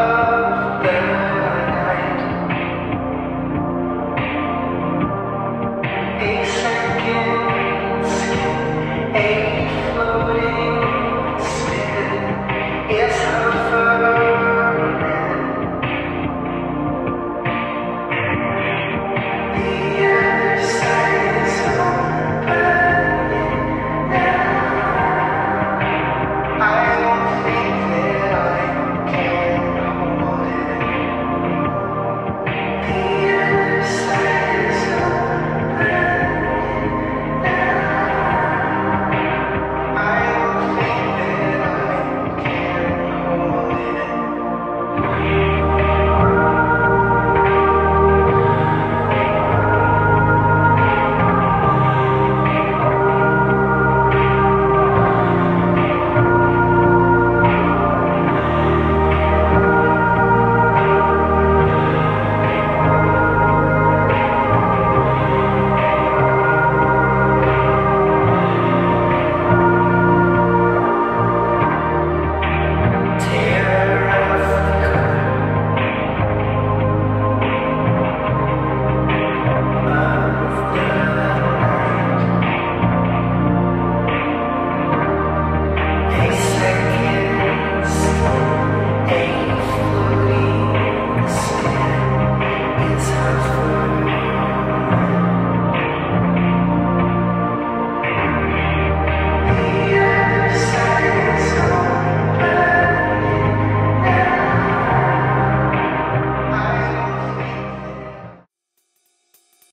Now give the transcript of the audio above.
Música It's